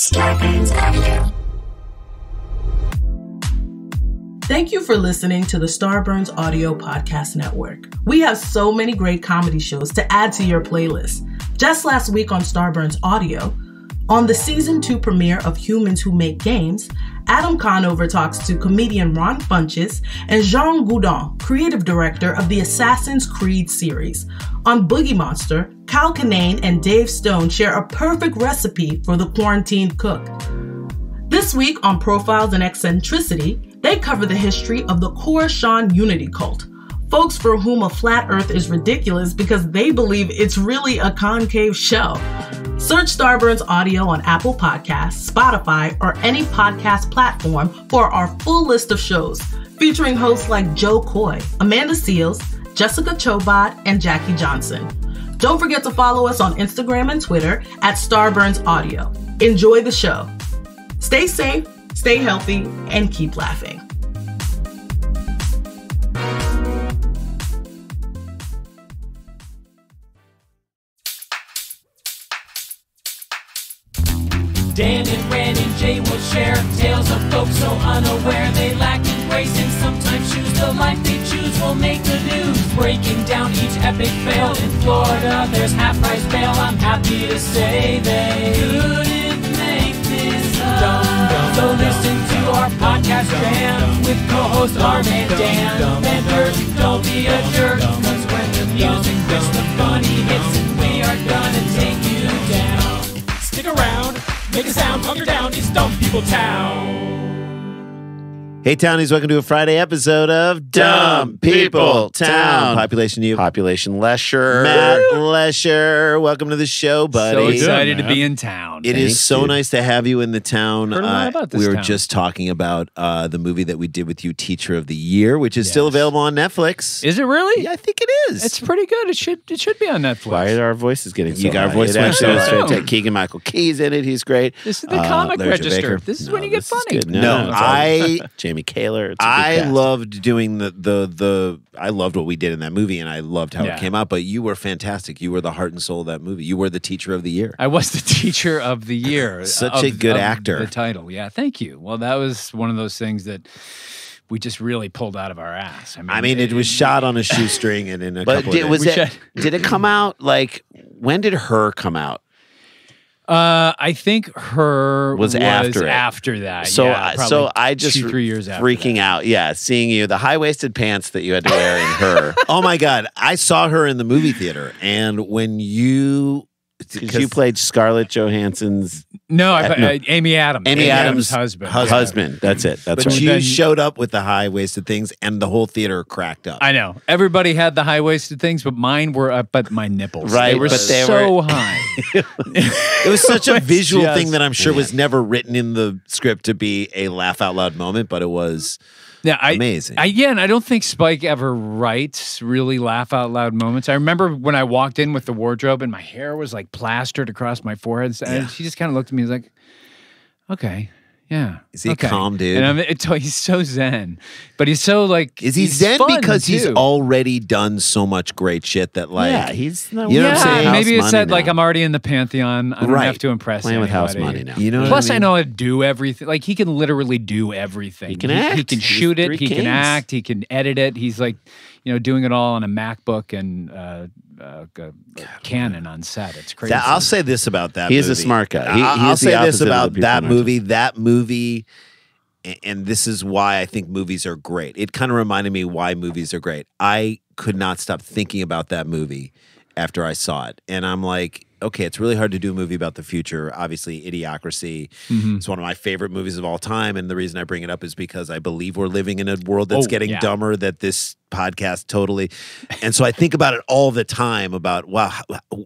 Starburns Audio. Thank you for listening to the Starburns Audio Podcast Network. We have so many great comedy shows to add to your playlist. Just last week on Starburns Audio, on the season two premiere of Humans Who Make Games, Adam Conover talks to comedian Ron Funches and Jean Guesdon, creative director of the Assassin's Creed series. On Boogie Monster, Cal Kinane and Dave Stone share a perfect recipe for the quarantined cook. This week on Profiles in Eccentricity, they cover the history of the Koreshan Unity cult. Folks for whom a flat earth is ridiculous because they believe it's really a concave shell. Search Starburns Audio on Apple Podcasts, Spotify, or any podcast platform for our full list of shows featuring hosts like Jo Koy, Amanda Seales, Jessica Chobot, and Jackie Johnson. Don't forget to follow us on Instagram and Twitter at Starburns Audio. Enjoy the show. Stay safe, stay healthy, and keep laughing. Folks so unaware they lack in grace and sometimes choose the life they choose will make the news. Breaking down each epic fail in Florida, there's half price bail. I'm happy to say they couldn't make this up. So listen to our podcast jam with co-host Arm and Dan. Benders, don't be a jerk, cause when the music hits, the funny hits, and we are gonna take you down. Stick around, make a sound, hunker down, it's Dumb People Town. Hey, Townies, welcome to a Friday episode of Dumb People Town. Population you. Population Letscher. Matt Letscher, welcome to the show, buddy. So excited to be in town. It is Thanks, so dude. nice to have you in the town. Heard a lot Uh, about this we were town. just talking about uh, the movie that we did with you, Teacher of the Year, which is still Yes. available on Netflix. Is it really? Yeah, I think it is. It's pretty good. It should it should be on Netflix. Why are our voices getting so you got our high? voice It actually match. was Wow. fantastic. Keegan Michael Key's in it. He's great. This is the Uh, comic Larry register. Baker. This is No, when you get funny. good. no, No, I Jamie Kaler. It's a good I cast. loved doing the the the I loved what we did in that movie and I loved how Yeah. it came out. But you were fantastic. You were the heart and soul of that movie. You were the teacher of the year. I was the teacher of the year. Such of- a good of actor. The title, yeah. Thank you. Well, that was one of those things that we just really pulled out of our ass. I mean, I mean, it was shot on a shoestring and in a But couple did, of was days. It? Did it come out like? When did her come out? Uh, I think her Was after it. after that. So, yeah, I- so I just two, three years freaking that. out. Yeah, seeing you, the high waisted pants that you had to wear in her. oh my god, I saw her in the movie theater, and when you Because you played Scarlett Johansson's No, I, Uh, no. uh, Amy Adams. Amy Adams' husband. husband. That's it. That's but right. you then- showed up with the high waisted things, and the whole theater cracked up. I know everybody had the high waisted things, but mine were up at my nipples. Right, they were but they so were- high. it was such a visual just- thing that I'm sure was never written in the script to be a laugh out loud moment, but it was Yeah, I, amazing. I, yeah, and I don't think Spike ever writes really laugh out loud moments. I remember when I walked in with the wardrobe and my hair was like plastered across my forehead, and Yeah. she just kind of looked at me and was like, "Okay, yeah." Is he a calm dude? And I'm, it's, he's so zen, but he's so like. is he zen fun, because he's already done so much great shit that like yeah, he's not You know what I'm yeah, saying? maybe House it's that money like. I'm already in the pantheon. I don't Right. have to impress playing with house money now. you know. what Plus, I, mean? know how to do everything. Like he can literally do everything. He can He, act. can He's shoot it. Three He can act. He can edit it. He's like, you know, doing it all on a MacBook and uh, uh, g- Canon on set. It's crazy. That- I'll say this about that. He's a smart guy. He- I- he I'll say this opposite of the about that movie. That movie, a- and this is why I think movies are great. It kind of reminded me why movies are great. I could not stop thinking about that movie after I saw it, and I'm like, okay, it's really hard to do a movie about the future. Obviously, Idiocracy Mm-hmm. is one of my favorite movies of all time, and the reason I bring it up is because I believe we're living in a world that's Oh, getting yeah. dumber. That this podcast totally, and so I think about it all the time. About wow,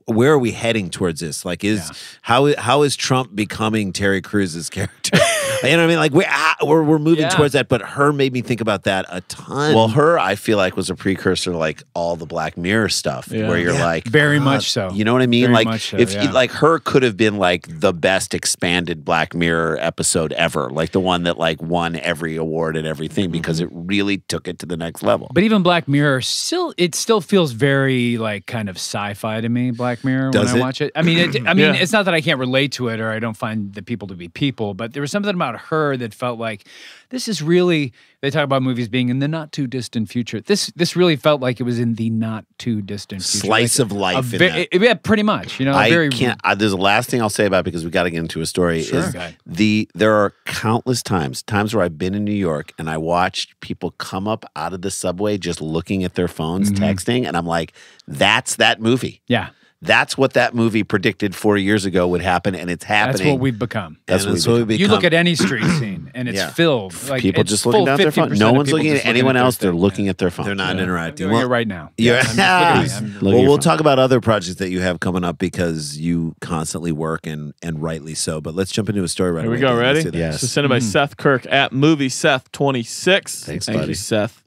where are we heading towards this? Like, is Yeah. how how is Trump becoming Terry Crews's character? you know what I mean? Like we're ah, we're, we're moving Yeah. towards that, but her made me think about that a ton. Well, her, I feel like, was a precursor to like all the Black Mirror stuff, Yeah. where you're Yeah. like, Very uh, much so. you know what I mean? Very like, much so, if yeah. like her could have been like the best expanded Black Mirror episode ever, like the one that like won every award and everything because it really took it to the next level. But even even Black Mirror still it still feels very like kind of sci-fi to me. Black Mirror Does when it? I watch it. I mean, it, I mean, Yeah. it's not that I can't relate to it or I don't find the people to be people, but there was something about her that felt like this is really. They talk about movies being in the not too distant future. This this really felt like it was in the not too distant future. Slice Like of a life that. it- yeah, pretty much. You know, I very can't. I, there's the last thing I'll say about it because we got to get into a story. Is Okay. the there are countless times times where I've been in New York and I watched people come up out of the subway just looking at their phones, Mm-hmm. texting, and I'm like, that's that movie. Yeah, That's what that movie predicted four years ago would happen, and it's happening. that's what we've become. That's And what that's we what we become. You look at any street scene and it's Yeah. filled. Like people it's just looking full at their phone. No one's looking at anyone their else. They're thing. looking at their phone. They're not I'm interacting. doing Well, it right now. Yeah. I'm just looking at me. I'm- well, we'll phone. talk about other projects that you have coming up because you constantly work and and rightly so. But let's jump into a story right Here we away. go. Dan. Let's Ready? do that. Yes. So sent it by Seth Kirk at movie Seth twenty six. Thanks, Thank buddy. you, Seth.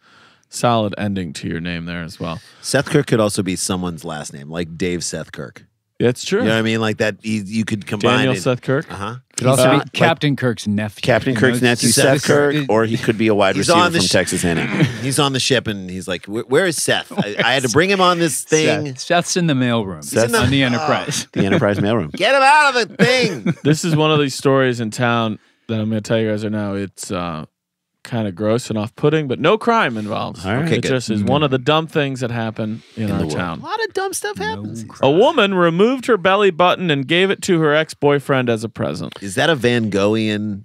Solid ending to your name there as well. Seth Kirk could also be someone's last name, like Dave Seth Kirk. Yeah, it's true. You know what I mean? Like that. You, you could combine Daniel it. Seth Kirk. Uh huh. Could also Uh, be like- Captain Kirk's nephew. Captain You know, Kirk's it's nephew, just- Seth this is- Kirk, it- or he could be a wide He's receiver on the from sh- Texas A&M. He's on the ship and he's like, "Where, where is Seth? I, I had to bring him on this thing. Seth. Seth's in the mailroom. Seth's- on the Enterprise. the Enterprise mailroom. Get him out of the thing." this is one of these stories in town that I'm going to tell you guys right now. It's uh, kind of gross and off-putting, but no crime involved. All right. Okay, it good. just is one of the dumb things that happen in, our town. a lot of dumb stuff happens. A woman removed her belly button and gave it to her ex-boyfriend as a present. Is that a Van Goghian?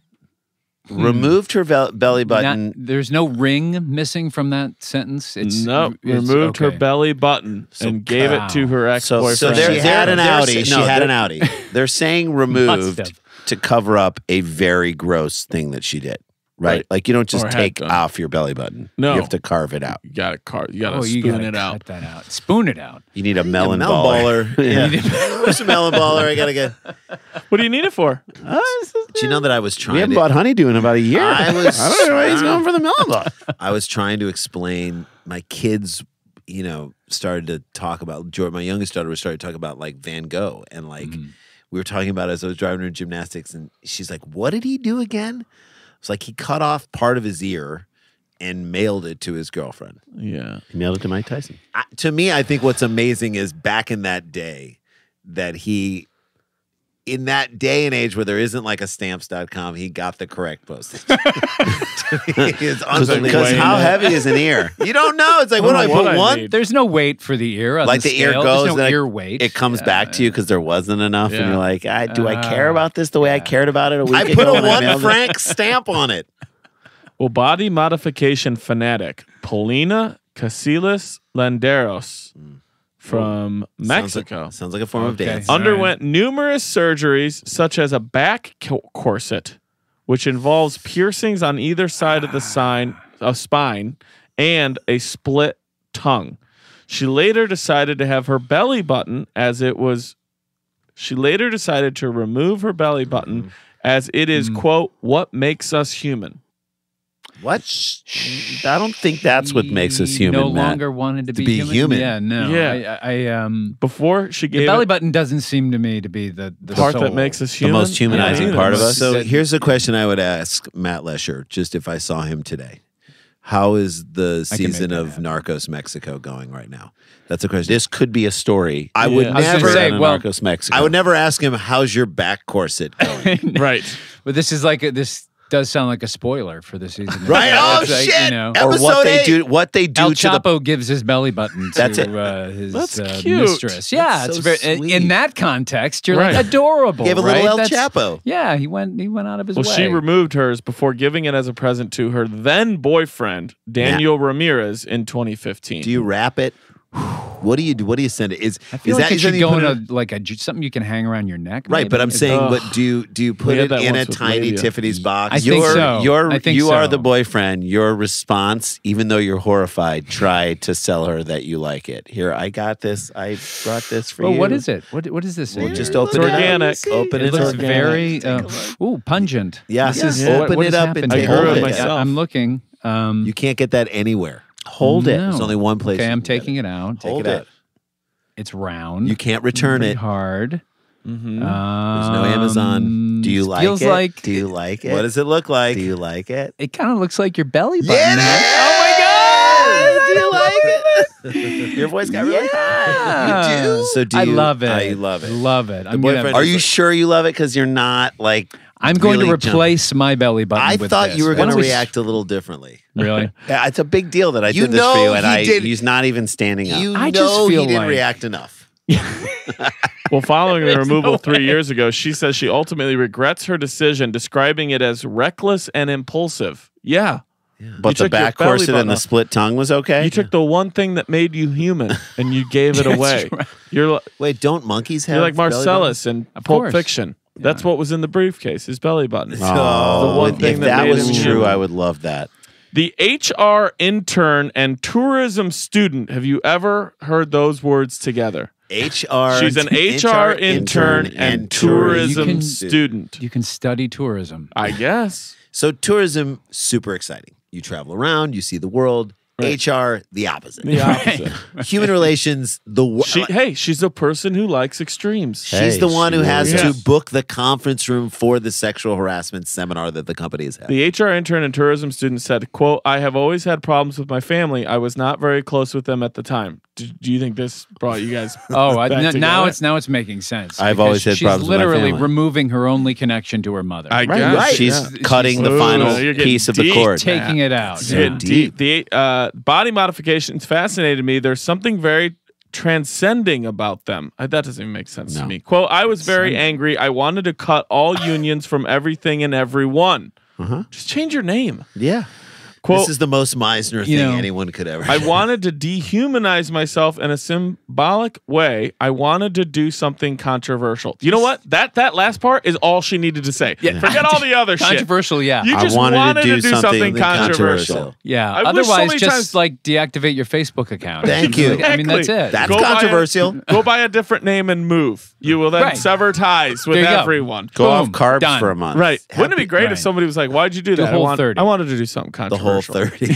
Hmm. Removed her vel- belly Not- button. there's no ring missing from that sentence. It's no, it's- removed her belly button and gave it to her ex-boyfriend. so So there- she had an they're- Audi. they're- She had an Audi. They're saying removed to cover up a very gross thing that she did. Right? Right. Like you don't just take done. off your belly button. No. You have to carve it out. you got to carve. You got to Oh, you spoon gotta it out. cut that out. Spoon it out. You need a melon, melon baller. baller. Yeah. Where's the melon baller? I gotta get. What do you need it for? Oh, do you know that I was We trying haven't to? bought honeydew in about a year. I was I don't know why he's going for the melon ball. I was trying to explain. My kids, you know, started to talk about. George, my youngest daughter was started to talk about like Van Gogh, and like mm. we were talking about it as I was driving her to gymnastics, and she's like, "What did he do again?" It's like he cut off part of his ear and mailed it to his girlfriend. Yeah. He mailed it to Mike Tyson. I, to me, I think what's amazing is back in that day that he, in that day and age where there isn't like a stamps.com, he got the correct postage. it's Because unbelievable. way how heavy is an ear? You don't know. It's like, what do I don't what put I one? need. There's no weight for the ear. On like the, the, ear goes, There's no ear weight. It comes back to you because there wasn't enough, and you're like, I, do I care Ah, about this the way I cared about it a week I ago put a one mailed it? franc stamp on it. Well, body modification fanatic Polina Casillas Landeros from Mexico Sounds like, sounds like a form of dance. All underwent numerous surgeries, such as a back corset, which involves piercings on either side of the sign, of spine and a split tongue. She later decided to have her belly button as it was. She later decided to remove her belly button mm-hmm. as it is, mm. quote, what makes us human. What? I don't think that's what makes us human. No Matt. longer wanted to, To be human. Yeah, no. Yeah. I, I, I um. Before she gave The gave belly it button doesn't seem to me to be the, the part soul. that makes us human. the most humanizing Yeah. part of us. So here's a question I would ask Matt Letscher, just if I saw him today. How is the I can make season of happen. Narcos Mexico going right now? That's a question. This could be a story. I would I never. say, well, Narcos Mexico. I would never ask him, "How's your back corset going?" Right. But this is like a, this does sound like a spoiler for the season. Right? Oh, It's like, shit. You know, or what Episode they eight. do. What they do El to the Chapo gives his belly button to That's it. Uh, his That's uh, cute. mistress. Yeah, That's it's so very in- sweet. in that context. You're Right. like adorable. Gave a little right? El That's- Chapo. Yeah, he went. He went out of his Well, way. she removed hers before giving it as a present to her then boyfriend, Daniel Ramirez, in 2015. Do you wrap it? What do you do? What do you send it? Is I feel is like that it should you go in in a like a something you can hang around your neck. Right, but? I'm saying, Ugh. but do you do you put it in a tiny labia. Tiffany's box? I think your, so. Your, I think you are the boyfriend. Your response, even though you're horrified, try to sell her that you like it. Here, I got this. I brought this for Well, you. what is it? What what is this? Well, in just open It's it up. organic. Open It it. looks organic. very uh, ooh pungent. Yeah. This is Yeah. Open what it up and happened I take here? grew hold it myself. I'm looking. Um, You can't get that anywhere. Hold it. No. There's only one place. okay, I'm taking it out. Take Hold it it. out. It's round. You can't return Very it. hard. Mhm. Um, no Amazon. Do you like feels it? like Do you like it? What does it look like? Do you like it? it kind of looks like your belly button. Yeah, it! Oh my god! Do you like it? Your voice got really high. You do? So do I you- love it. I love it. Love it. I'm, boyfriend gonna, Are you sure you love it? Because you're not like. I'm going really to jump- replace my belly button. I with thought this. you were going to we s- react a little differently. Really? Yeah, it's a big deal that I You did this for know you, and I did- he's not even standing up. You I know just feel he didn't like- react enough. Well, following the removal three years ago, she says she ultimately regrets her decision, describing it as reckless and impulsive. Yeah. but You the back corset and the split tongue was okay. You took the one thing that made you human and you gave it away. You're, li- Wait, don't monkeys have you're like Marcellus in Pulp. Fiction. That's what was in the briefcase, his belly button. Oh, The one if thing that that was true, human. I would love that. The HR intern and tourism student. Have you ever heard those words together? HR. She's an HR intern and tourism You can- student. You can study tourism. I guess. So tourism, super exciting. You travel around, you see the world. HR, the opposite. The opposite. Human relations, the wo- She, hey, she's a person who likes extremes. She's Hey, the one she who has really to book the conference room for the sexual harassment seminar that the company is having. The HR intern and tourism student said, quote, I have always had problems with my family. I was not very close with them at the time. Do, do you think this brought you guys Oh, I, back n- now together? it's now it's making sense. I've because always had she's problems with my literally family. removing her only connection to her mother. I Right, guess. right. She's yeah. cutting the Ooh, final you're getting piece of the deep. cord. taking it out. It's Yeah. getting deep. The uh, body modifications fascinated me. There's something very transcending about them. Uh, That doesn't even make sense to me. Quote, I was very angry. I wanted to cut all unions from everything and everyone. Uh-huh. Just change your name. Yeah. Quote, this is the most Meisner You thing know, anyone could ever. I wanted to dehumanize myself in a symbolic way. I wanted to do something controversial. You know what? That that last part is all she needed to say. Forget all the other shit. Controversial, yeah. You I just wanted to do to do something something, controversial. controversial. yeah. I wish so Otherwise, just times- like deactivate your Facebook account. Thank you. I mean, that's it. That's Go buy a- controversial. Go buy a different name and move. You will then Right. sever ties with There you go. everyone. Go off carbs Done. for a month. Right. Wouldn't it be great right. if somebody was like, "Why'd you do The that?" whole I, want, 30. I wanted to do something the whole thirty. do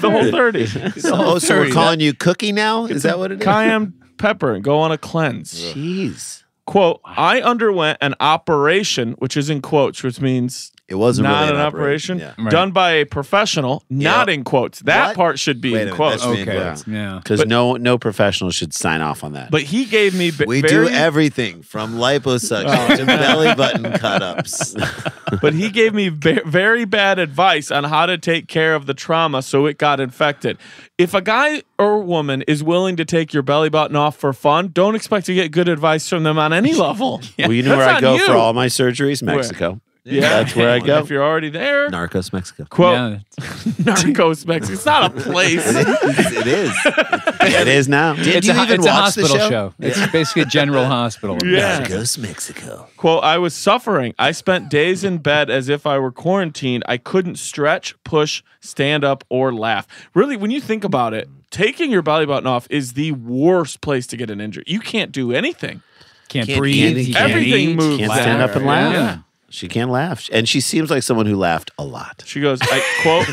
the whole thirty. oh, so we're calling you Cookie now? Is that what it is? Cayenne pepper and go on a cleanse. Jeez. Quote: I underwent an operation, which is in quotes, which means It wasn't not really an operation, Yeah. Right. done by a professional, not Yep. in quotes. That What? part should be Wait in quotes. that's me. okay. Yeah. Yeah. Because no no professional should sign off on that. But he gave me b- We very, do everything from liposuction oh. to belly button cut ups. but he gave me ve- very bad advice on how to take care of the trauma so it got infected. If a guy or woman is willing to take your belly button off for fun, don't expect to get good advice from them on any level. well, you know That's where I go you. for all my surgeries? Mexico. Yeah, That's where I go. If you're already there, Narcos Mexico. quote Yeah. Narcos Mexico. It's not a place. it is. it is now. Did It's you a, even it's a watch the hospital show? It's basically a general hospital. Yeah. Narcos Mexico. Quote, I was suffering. I spent days in bed as if I were quarantined. I couldn't stretch, push, stand up, or laugh. Really, when you think about it, taking your belly button off is the worst place to get an injury. You can't do anything. Can't, Can't- breathe. can't- you can't everything eat, moves Can't stand up and laugh. Yeah. She can't laugh. And she seems like someone who laughed a lot. She goes, I quote,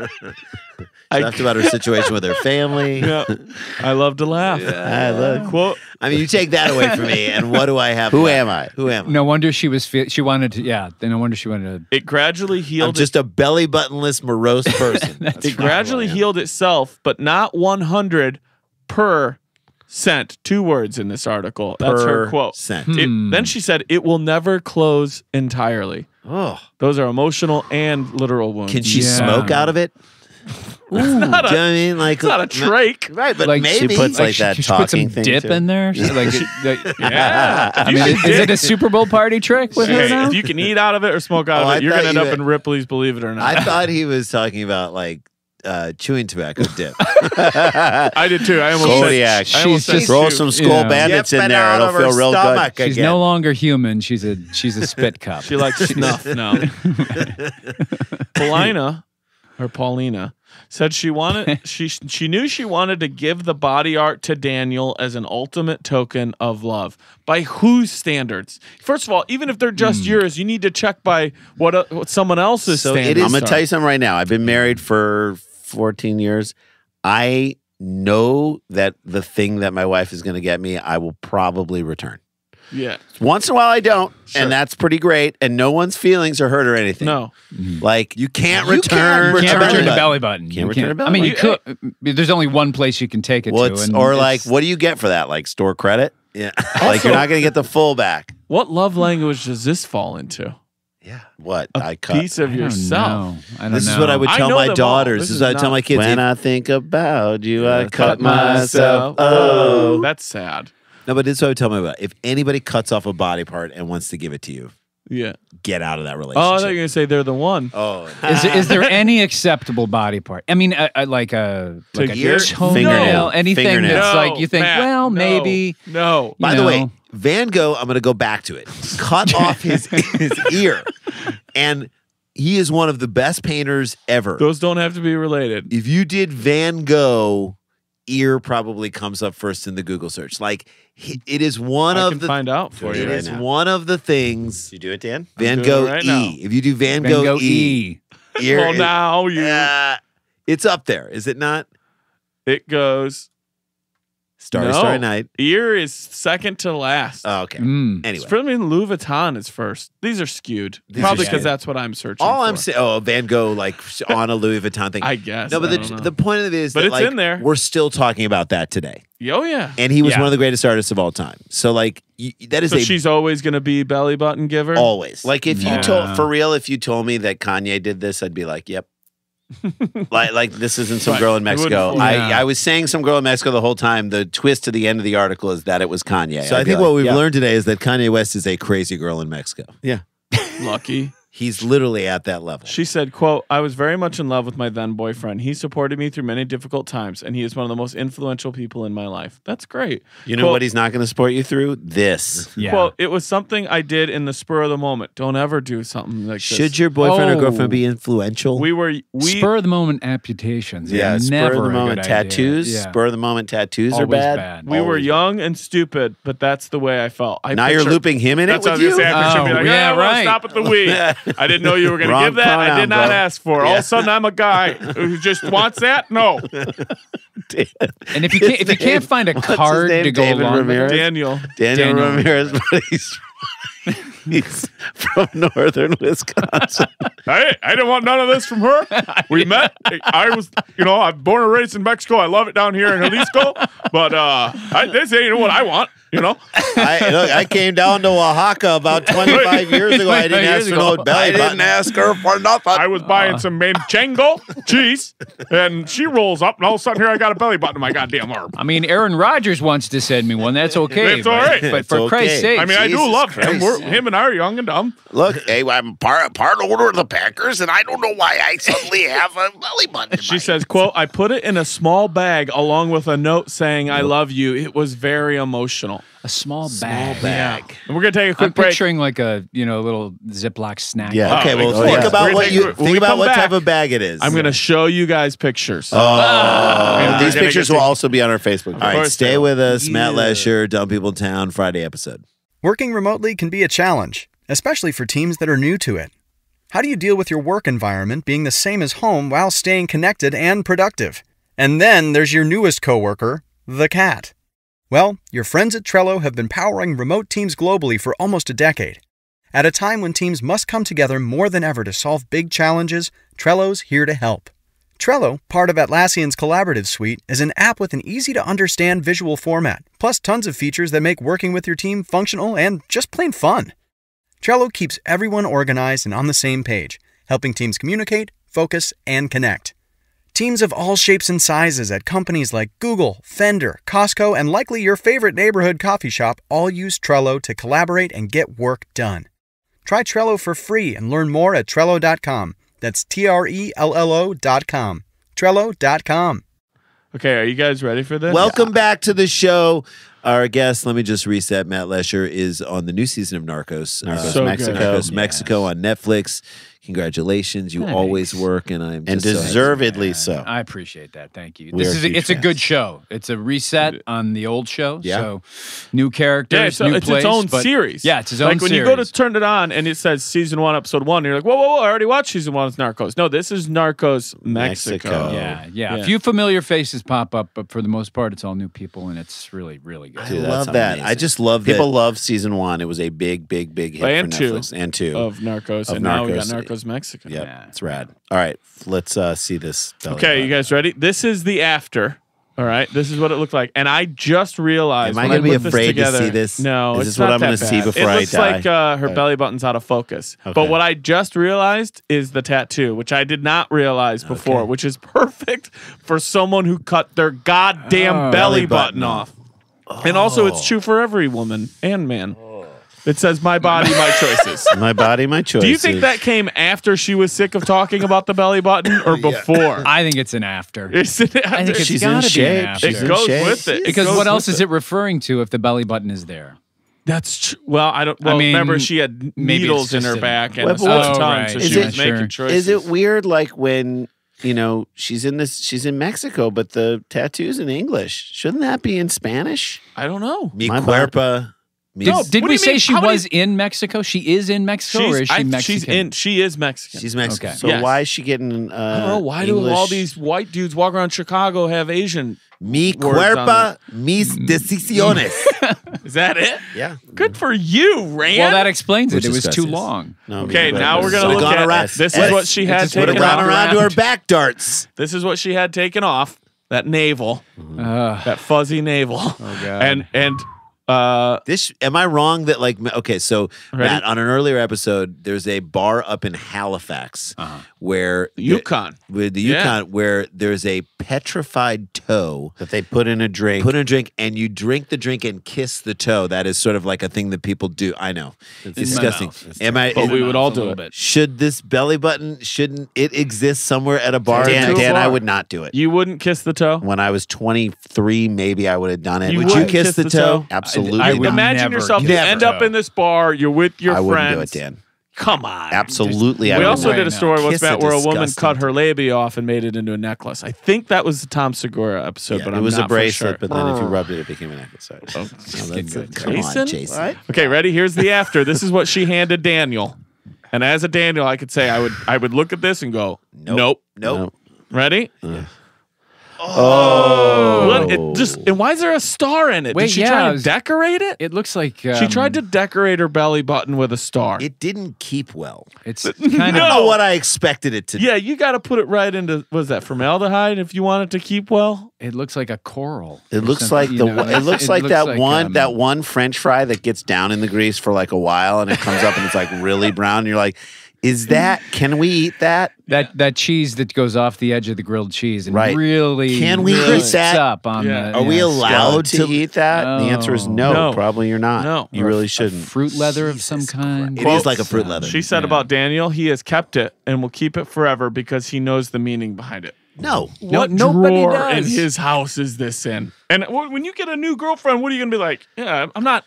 She laughed about her situation with her family. yeah, I love to laugh. I love- Quote, I mean, you take that away from me, and what do I have? Who am I? Who am I? No wonder she was. Fe- she wanted to. Yeah. Then no wonder she wanted to. it gradually I'm healed. just a belly buttonless, morose person. it gradually healed itself, but not 100 per cent. Two words in this article. That's her quote. Percent. It- hmm. then she said, "It will never close entirely." Oh, Those are emotional and literal wounds. can she Yeah. smoke out of it? Ooh, do you know I mean? Like, it's not a trach. right? But Like, maybe She puts like she, that she should put some talking thing. dip too. in there. She's like, like- Yeah. I mean, is, is it a Super Bowl party trick with her Hey, now? if you can eat out of it or smoke out Oh, of I it, you're gonna end you up had- in Ripley's Believe It or Not. I thought he was talking about like uh, chewing tobacco dip. I did too. I almost Kodiak. said, I almost She's said just- Throw some skull Yeah. bandits Dip in there. It'll feel real good. She's again. no longer human. She's a she's a spit cup. She likes snuff now. Paulina, or Paulina, said she wanted she she knew she wanted to give the body art to Daniel as an ultimate token of love. By whose standards? First of all, even if they're just yours, you need to check by what, uh, what someone else's So it standards. I'm gonna tell you something right now. I've been married for 14 years. I know that the thing that my wife is gonna get me, I will probably return. Yeah. Once in a while, I don't, Sure. and that's pretty great. And no one's feelings are hurt or anything. No. Mm-hmm. like You can't You return. can't Can't belly return a button. belly button. Can't You return a belly I mean, you could. There's only one place you can take it what's to, and or like what do you get for that? Like store credit? Yeah. like you're not going to get the full back. What love language does this fall into? Yeah. What A I cut piece of I don't yourself. know. I don't This is what I would I tell know my them all. daughters. This This is is what I tell not- my kids. when I think about you, I Yeah, cut myself. Oh, That's sad. no, but this is what I would tell my about If anybody cuts off a body part and wants to give it to you, Yeah. get out of that relationship. Oh, I relationship. thought you were gonna say they're the one. Oh, Is, is there any acceptable body part? I mean, uh, uh, like a like a ear? toenail, Fingernail. anything Fingernail. that's No, like you think, Matt, well, no, maybe. No. you By the way, know. Van Gogh, I'm going to go back to it. Cut off his his ear, and he is one of the best painters ever. Those don't have to be related. if you did Van Gogh, ear probably comes up first in the Google search. Like he- it is one I of can the find out for it you. right is now. one of the things. you do it, Dan? Van Gogh right E. now. If you do Van, Van Gogh, Gogh E, E. ear well, is- now you. uh, it's up there, is it not? It goes. Starry, No. Starry Night. Ear is second to last. Oh, okay. Mm. Anyway, For me, Louis Vuitton is first. These are skewed. These Probably because that's what I'm searching. all for. I'm saying, oh, Van Gogh, like on a Louis Vuitton thing. I guess. no, but I the, the point of it is But that it's like, in there. we're still talking about that today. oh yeah. And he was Yeah. one of the greatest artists of all time. So, like, y- that is So a she's always gonna be belly button giver. always. Like if you told for real, if you told me that Kanye did this, I'd be like, "Yep." Like like this isn't some Right. girl in Mexico. fool I, me. I was saying some girl in Mexico the whole time. The twist to the end of the article is that it was Kanye. So I'd I think like, what we've "Yep." learned today is that Kanye West is a crazy girl in Mexico. Yeah. Lucky. He's literally at that level. She said, quote, I was very much in love with my then boyfriend. He supported me through many difficult times, and he is one of the most influential people in my life. That's great. You know Quote- what he's not going to support you through? This. Yeah. Quote, it was something I did in the spur of the moment. Don't ever do something like this. Should your boyfriend or Oh. girlfriend be influential? we were we spur of the moment amputations. Yeah, spur never of the moment tattoos. Yeah. Spur of the moment tattoos are bad. bad. we were Always young and stupid, but that's the way I felt. I Now you're looping him in it That's what with you. gonna say. I Oh, be like, oh, yeah, yeah, well, right. stop at the we. I didn't know you were going to give that. I did not bro. ask for. it. All of a sudden, I'm a guy who just wants that. No, And if you can't, if you can't find a card to go David along Ramirez? it, Daniel. Daniel, Daniel. Ramirez, but he's he's from northern Wisconsin. Hey, I didn't want none of this from her. We met. I was, you know, I'm born and raised in Mexico. I love it down here in Jalisco, but uh, I, this ain't what I want. You know, I, look, I came down to Oaxaca about 25 years ago. I didn't ask for no ago. belly I button. didn't ask her for nothing. I was buying uh. some manchego cheese, and she rolls up, and all of a sudden here I got a belly button in my goddamn arm. I mean, Aaron Rodgers wants to send me one. That's okay. It's all but. But It's for okay. Christ's sake, I mean, I do Jesus love him. Christ. We're, him and I are young and dumb. Look, hey, I'm part part owner of the Packers, and I don't know why I suddenly have a belly button. in She my- says, "quote I put it in a small bag along with a note saying I love you. It was very emotional." A small bag. bag. And we're gonna take a quick I'm break. picturing like a you know little Ziploc snack. Yeah. Okay, oh, well, Oh, think yeah. about what you think we about what back, type of bag it is. I'm gonna show you guys pictures. Oh, And these pictures will also be on our Facebook. All page. right, stay they will. with us. Matt Letscher, Dumb People Town, Friday episode. Working remotely can be a challenge, especially for teams that are new to it. How do you deal with your work environment being the same as home while staying connected and productive? And then there's your newest coworker, the cat. Well, your friends at Trello have been powering remote teams globally for almost a decade. At a time when teams must come together more than ever to solve big challenges, Trello's here to help. Trello, part of Atlassian's collaborative suite, is an app with an easy to understand visual format, plus tons of features that make working with your team functional and just plain fun. Trello keeps everyone organized and on the same page, helping teams communicate, focus, and connect. Teams of all shapes and sizes at companies like Google, Fender, Costco, and likely your favorite neighborhood coffee shop all use Trello to collaborate and get work done. Try Trello for free and learn more at Trello.com. That's T R E L L O.com. Trello.com. Okay, are you guys ready for this? Welcome back to the show. Our guest, let me just reset. Matt Letscher is on the new season of Narcos. Narcos So Mexico. Narcos Mexico on Netflix. Congratulations, you Thanks. always work, and I'm and just so happy. deservedly so. I appreciate that. Thank you. We This is a, huge it's a good show. It's a reset on the old show. Yeah. So new characters, Yeah, it's, new it's place, its own but- series. Yeah, it's its own Like when series. you go to turn it on and it says season one, episode one, you're like, whoa, whoa, whoa! I already watched season one. It's Narcos. No, this is Narcos Mexico. Mexico. yeah, yeah, Yeah. A few familiar faces pop up, but for the most part, it's all new people, and it's really, really good. I Dude, love that's that. I just love that. People love season one. It was a big, big, big hit And for two And two. Of Narcos, Of and now we got Narcos. Narcos Mexico. Yep, Yeah. it's rad. All right, let's uh, see this. Okay, you guys ready? This is the after. All right, this is what it looked like, and I just realized. Am I when gonna be put this afraid to see this? No, Is it's this what not I'm gonna see bad. before it I looks die? like uh, her belly button's out of focus. But what I just realized is the tattoo, which I did not realize before, which is perfect for someone who cut their goddamn Oh. belly, Belly button, button off. And also, it's true for every woman and man. It says "My body, my choices." My body, my choice. Do you think that came after she was sick of talking about the belly button, or before? I think it's an after. Is it after? I think it's She's in gotta be an shape. after. She's it in goes shape. with it. It because goes what else is it referring to if the belly button is there? That's tr- well, I don't. Well, mean, remember she had needles in her back and Well, a but soft tongue, Oh, so right, she sure, was making sure. choices. Is it weird, like when you know she's in this? She's in Mexico, but the tattoos in English. Shouldn't that be in Spanish? I don't know. Mi My cuerpa. mi- Did, No, did we you say mean? she How many- was in Mexico? She is in Mexico, or is She's, she I- Mexican? she's in. She is Mexican. She's Mexican. Okay. So Yes. why is she getting? Uh, I don't know why do all these white dudes walk around Chicago have Asian? Mi Words on cuerpa, mis decisiones. Is that it? yeah. Good for you, Rand. Well, that explains it. It was too gracias. long. No, okay, but- now we're gonna look gone at around- this. Is Yes. what she had taken off. around to her back darts. This is what she had taken off. That navel, Uh, that fuzzy navel, oh God. and and uh, This am I wrong that like okay so Ready? Matt on an earlier episode there's a bar up in Halifax where Yukon. with the Yeah. Yukon where there's a petrified toe that they put in a drink. put in a drink and you drink the drink and kiss the toe that is sort of like a thing that people do I know it's In disgusting mouth. am I But we would all do it. bit. should this belly button shouldn't it exist somewhere at a bar Dan, Dan, I would not do it. you wouldn't kiss the toe. when I was 23, maybe I would have done it. You would you wouldn't kiss the toe? Absolutely. I not. would Imagine never yourself. You end up in this bar. You're with your I wouldn't do it. Dan. Come on. Absolutely, I we also did a story once Kiss Matt where a woman cut her labia off and made it into a necklace. I think that was the Tom Segura episode, Yeah, but it I'm was not a bracelet, sure. but then if you rubbed it, it became a necklace. Sorry. Oh, that's good. come Jason? on Jason Okay, ready? Here's the after. this is what she handed Daniel. And as a Daniel, I could say I would I would look at this and go, nope. nope Ready? Oh, What? It just and why is there a star in it? Wait, Did she yeah, try I to was- decorate it? It looks like um, she tried to decorate her belly button with a star. it didn't keep well It's I kind don't of know what I expected it to yeah, you got to put it right into was that formaldehyde if you want it to keep well. It looks like a coral. It or looks something, like you the know, it looks like that one um, that one French fry that gets down in the grease for like a while and it comes up and it's like really brown. And you're like, is that? Can we eat that? that that cheese that goes off the edge of the grilled cheese and Right. really Can we eat crisps that? up on Yeah. the Are we yeah, allowed to to- eat that? the answer is no, No. Probably you're not. No. you or really shouldn't. fruit leather of some kind. It is like a fruit leather. She said Yeah. about Daniel, he has kept it and will keep it forever because he knows the meaning behind it. no What nobody drawer in does. his house is this in? And when you get a new girlfriend, what are you gonna be like? Yeah, I'm not,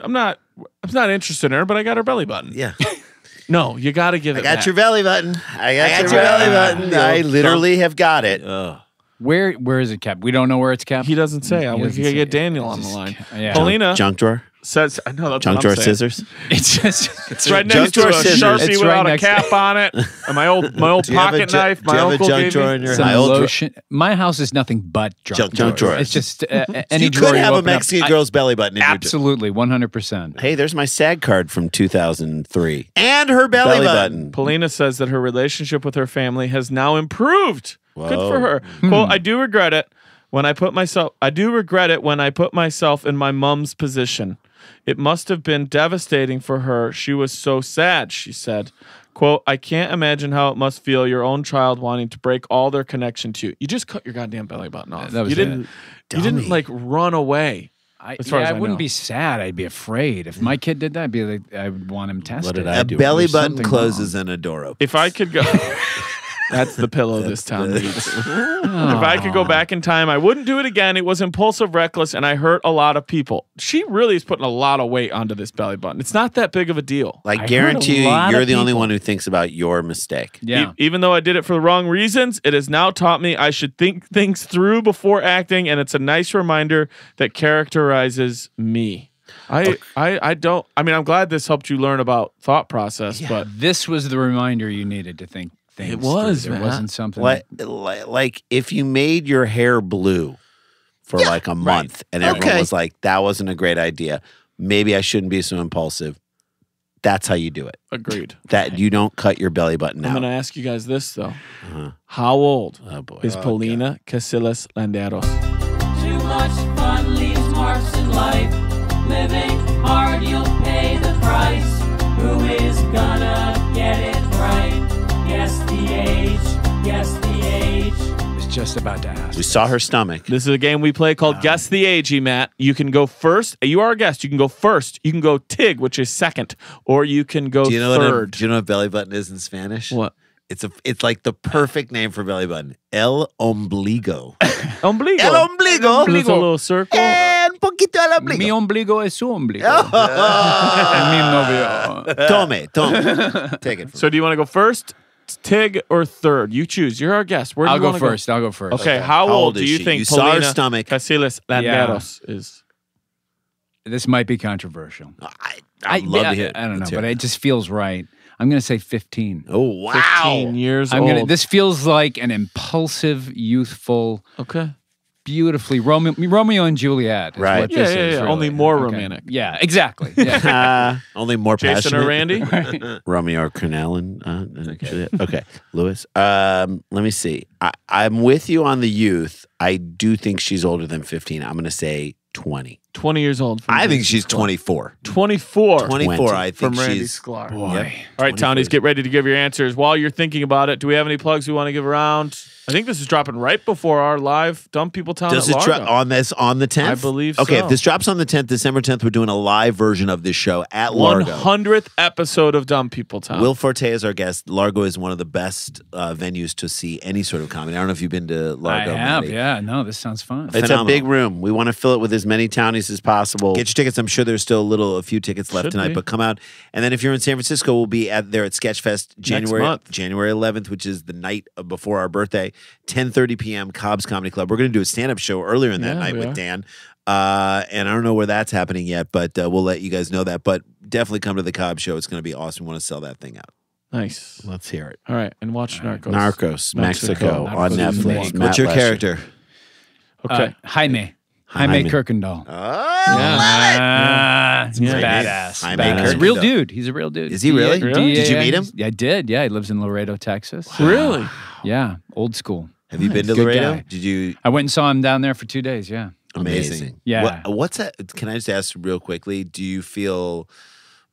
I'm not, I'm not interested in her, but I got her belly button. yeah No, you got to give it. I it. got back. your belly button I got, I got your your belly belly button. button. I Yo, literally have got it. Ugh. Where where is it kept? We don't know where it's kept. He doesn't say. I He we doesn't can say. get Daniel on the Just- line. yeah. Paulina Junk drawer, says, "I know that's junk drawer I'm saying. scissors. It's just It's right Junk next to a scissors. sharpie It's without right a cap on it. And my old my old Do you have a pocket ju- knife. My uncle gave me. some My drawer- lotion. My house is nothing but junk, Junk- junk drawers. drawers. It's just uh, any you drawer could have a open up- Mexican I- girl's belly button in Absolutely, one hundred percent. Hey, there's my SAG card from 2003. and her belly, Belly button. button. Polina says that her relationship with her family has now improved. Good for her. Hmm. Quote, I do regret it when I put myself I do regret it when I put myself in my mom's position. It must have been devastating for her. She was so sad, she said. Quote, I can't imagine how it must feel your own child wanting to break all their connection to you. You just cut your goddamn belly button off. That was you didn't you didn't like run away. I, As far yeah, as I I wouldn't know. be sad. I'd be afraid. If my mm. kid did that, I'd be like, I would want him tested. did I A do? belly There's button closes wrong. and a door opens. If I could go That's the pillow this town needs. if I could go back in time, I wouldn't do it again. It was impulsive, reckless, and I hurt a lot of people. She really is putting a lot of weight onto this belly button. It's not that big of a deal. Like, I guarantee you, you're of the only one who thinks about your mistake. Yeah. E- even though I did it for the wrong reasons, it has now taught me I should think things through before acting, and it's a nice reminder that characterizes me. I, I, I don't. I mean, I'm glad this helped you learn about thought process, but This was the reminder you needed to think things. It was, through. There man. wasn't something. Like, like, like if you made your hair blue for like a month and everyone Okay. was like, that wasn't a great idea. Maybe I shouldn't be so impulsive. That's how you do it. agreed. That you don't cut your belly button I'm out. going to ask you guys this though: Uh-huh. How old Oh boy. is Paulina Casillas Landeros? Too much fun leaves marks in life. Living hard, you'll pay the price. Who is gonna get it right? Guess the age, guess the age. I was just about to ask. We saw her stomach. This is a game we play called Guess the Age, Matt. You can go first. You are a guest. You can go first. You can go Tig, which is second, or you can go Do you know what a, third. do you know what belly button is in Spanish? what? It's a it's like the perfect name for belly button. El ombligo. Ombligo. El ombligo. It's a little circle. Un poquito el ombligo. Mi ombligo es su ombligo. Oh. Mi novio. Tome, tome. Take it. From So do you want to go first, Tig, or third? You choose. You're our guest. Where do I'll you go wanna go? first. I'll go first. Okay, how, How old, old do is you she? think You saw her Paulina stomach. Casillas Landeros is? This might be controversial. I, I'd love I, to hear. I don't know, but it. it just feels right. I'm going to say 15. oh wow. 15 years I'm old. gonna. This feels like an impulsive, youthful, okay. Beautifully Romeo, Romeo and Juliet. Is Right. What Yeah, this yeah, is, yeah, really. only more Okay. romantic. Yeah, exactly. Yeah. Uh, Only more Jason passionate. or Randy? Romeo or Cornell and uh, and Juliet. Okay, Lewis. Um, let me see. I, I'm with you on the youth. I do think she's older than 15. I'm going to say 20. 20 years old. from I think she's Sklar. 24. 24. 24. I think from Randy she's. Sklar. Boy. All right, Townies, get ready to give your answers. While you're thinking about it, do we have any plugs we want to give around? I think this is dropping right before our live Dumb People Town Does at it drop Largo. on this on the 10th? I believe Okay, so. if this drops on the 10th, December 10th, we're doing a live version of this show at Largo. 100th episode of Dumb People Town. Will Forte is our guest. Largo is one of the best uh, venues to see any sort of comedy. I don't know if you've been to Largo. I Largo. have. Matty. Yeah. No, this sounds fun. It's a big room. We want to fill it with as many townies as possible. Get your tickets. I'm sure there's still a little, a few tickets left Should tonight, be. but come out. And then if you're in San Francisco, we'll be at there at Sketchfest January month. January 11th, which is the night before our birthday, 10:30 p.m. Cobb's Comedy Club. We're going to do a stand-up show earlier in that Yeah, night with are. Dan. Uh, and I don't know where that's happening yet, but uh, we'll let you guys know that. But definitely come to the Cobb show. It's going to be awesome. We want to sell that thing out. nice. Let's hear it. All right, and watch Narcos. Narcos, Mexico. Mexico, on Netflix. What's Matt What's your Lester. character? Okay. Uh, Jaime. Jaime, Jaime. Kirkendall. yeah. Ah, it's Yeah. badass. Jaime Badass. He's a real dude. He's a real dude. Is he really? DA, Really? Did you meet him? Yeah, I did. Yeah, he lives in Laredo, Texas. Really? Yeah, old school. Have you been to Good Laredo? guy. Did you? I went and saw him down there for two days. Yeah. Amazing. Amazing. Yeah. What, what's that? Can I just ask real quickly? Do you feel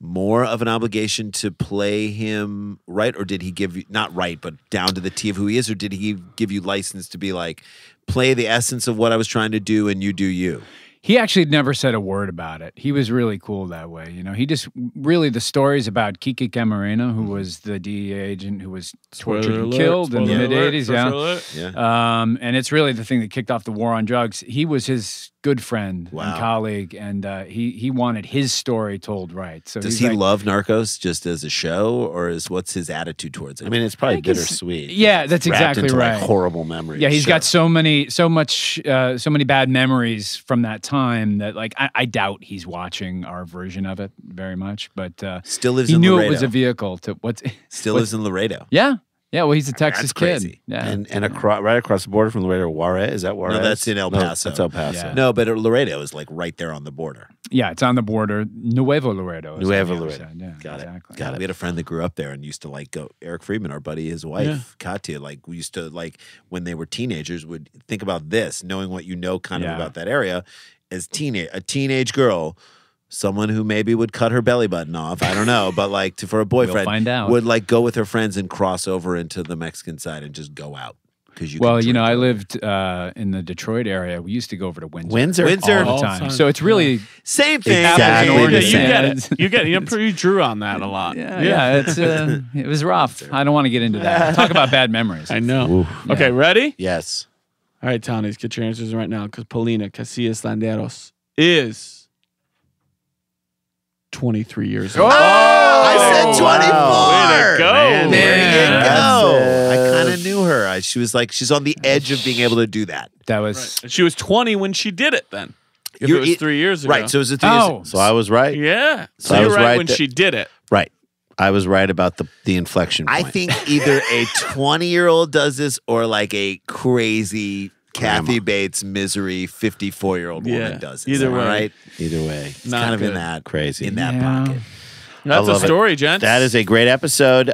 more of an obligation to play him right, or did he give you not right, but down to the T of who he is, or did he give you license to be like play the essence of what I was trying to do and you do you? He actually never said a word about it. He was really cool that way. You know, he just really the stories about Kiki Camarena, who was the DEA agent who was tortured Spoiler and alert, killed in the mid 80s. Yeah. Yeah. Um, and it's really the thing that kicked off the war on drugs. He was his good friend Wow. and colleague, and uh, he he wanted his story told right. So Does he like- love Narcos just as a show, or is what's his attitude towards it? I mean, it's probably think it's- bittersweet. Yeah, that's exactly into, right. Like horrible memories. Yeah, he's Sure. got so many, so much, uh, so many bad memories from that time that, like, I, I doubt he's watching our version of it very much. But uh, still lives he in knew Laredo. it was a vehicle to what's. still what- lives in Laredo. Yeah, yeah. Well, he's a Texas That's kid. crazy. Yeah, and and across right across the border from Laredo, Juarez. Is that Juarez? No, that's in El No, Paso. that's El Paso. Yeah. No, but Laredo is like right there on the border. yeah. It's on the border. Nuevo Laredo. is on Nuevo the other Laredo. side, Yeah, Got it. exactly. Got it. We had a friend that grew up there and used to like go. Eric Friedman, our buddy, his wife Yeah. Katya, like we used to like when they were teenagers would think about this, knowing what you know kind of about that area as teenage a teenage girl, someone who maybe would cut her belly button off. I don't know, but like to, for a boyfriend, find out. would like go with her friends and cross over into the Mexican side and just go out. because you. Well, you know, I lived uh, in the Detroit area. We used to go over to Windsor. Windsor. Windsor. all the All the time. time. So it's really Same thing. Exactly Yeah, the you get it. You get it. You, you drew on that a lot. yeah, yeah. It's uh, it was rough. I don't want to get into that. Talk about bad memories. I know. Ooh. Okay, ready? Yes. All right, Townies, get your answers right now because Paulina Casillas Landeros is 23 years old. Oh, I said Oh, 24. Way to go. Man, There you go. I kind of knew her. I, she was like, she's on the edge of being able to do that. That was She was 20 when she did it then. If You're- it was it- three years ago. Right. So it was a three Oh. years. So I was right. yeah. So, I you're was right, right when that- she did it. Right. I was right about the the inflection Point. I think either a 20 year old does this or like a crazy Kathy Grandma. Bates misery 54 year old woman Yeah. does it. Either Am I way. Right. either way. It's Not kind of in good. that Crazy. in that Yeah. pocket. That's a love it. story, gents. That is a great episode. Uh,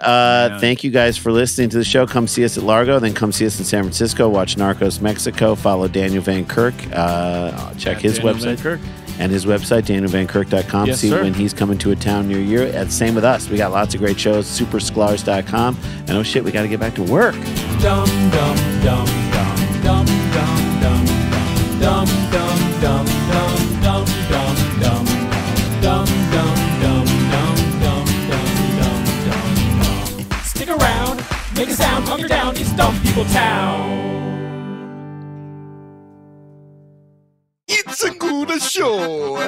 Yeah. Thank you guys for listening to the show. Come see us at Largo, then come see us in San Francisco. Watch Narcos Mexico. Follow Daniel Van Kirk. Uh, check his Daniel website Van Kirk. and his website, danielvankirk.com. Yes, see sir. when he's coming to a town near you. And same with us. We got lots of great shows. Supersklars.com. And oh shit, we got to get back to work. dum dum dum dum dum dum dum dum dum dum dum dum dum dum dum dum dum dum dum dum dum dum Stick around, make a sound, hunker down, it's Dumb People Town. It's a good show.